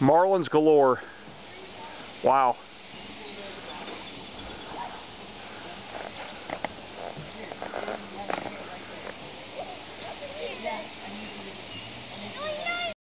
Marlins galore. Wow.